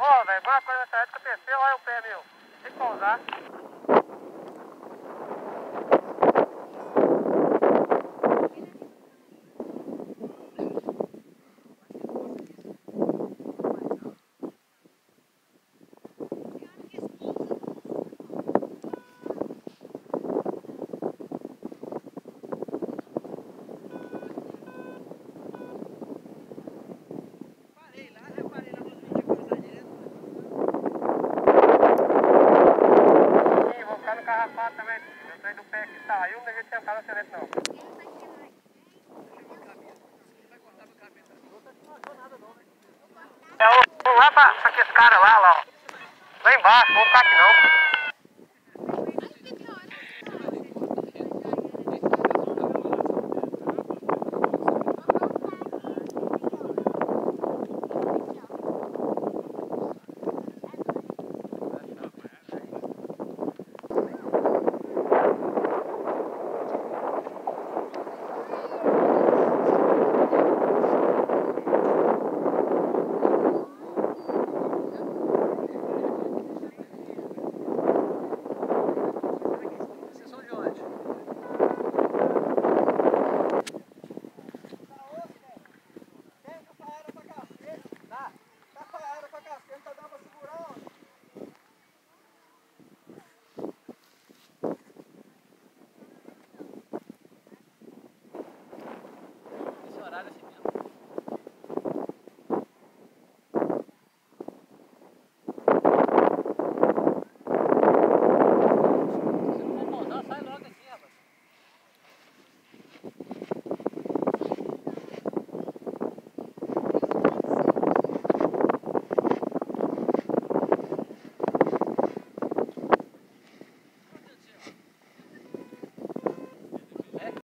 Ó, velho, uma coisa nessa época aconteceu, olha o pé meu. Tem que pousar. Vou carrapato também. Eu saí do pé que saiu, não devia ter ficado acelente não. É, vamos lá pra, pra aqueles caras lá, lá. Lá embaixo, vamos ficar aqui não.